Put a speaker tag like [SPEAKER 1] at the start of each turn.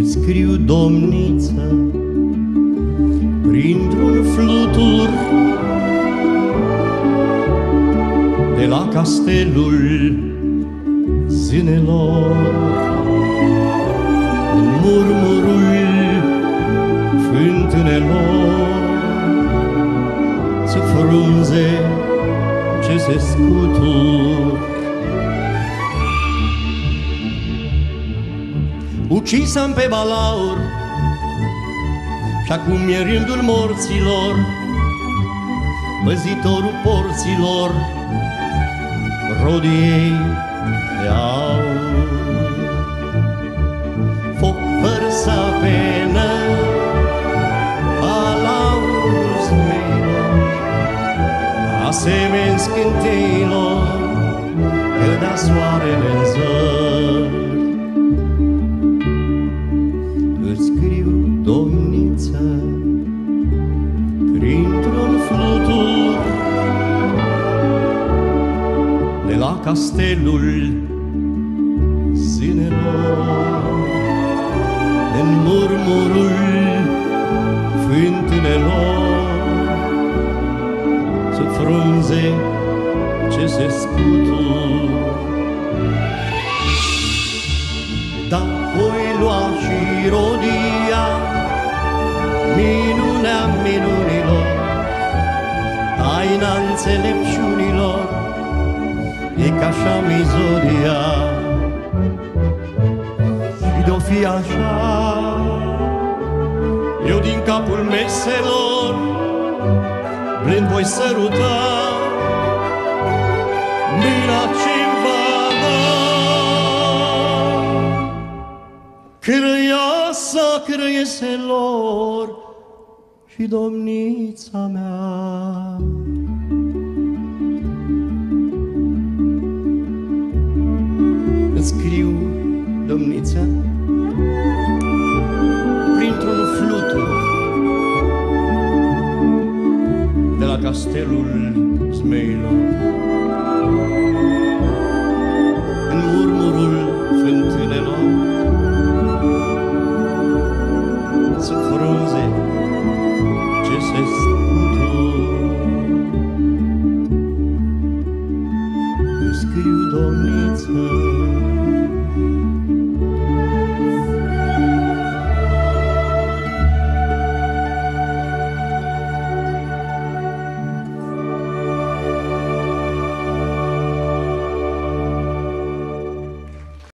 [SPEAKER 1] Îți scriu domniță Printr-un flutur De la castelul zinelor, În murmurul fântânelor Să frunze ce se scutur. Ucisam pe balaur și acum e rândul morților, păzitorul porților, rodiei de aur. Foc vărsa penă, balaurul zmeilor, asemenți scânteilor, că da soarele în zări. De la castelul zilelor, în murmurul fântânelor, să frunze ce se scutur. Da, voi lua și rodia minunea minunilor, taina înțelepciunilor, e ca așa mizoria. Și de-o fi așa, eu din capul meselor, blând voi săruta mâna ce-mi va da. Crăioasă crăieselor și domnița mea. Domnița, printr-un flutur de la castelul zmeilor. În murmurul fântânelor să frunze ce se scutur. Îți scriu, domniță,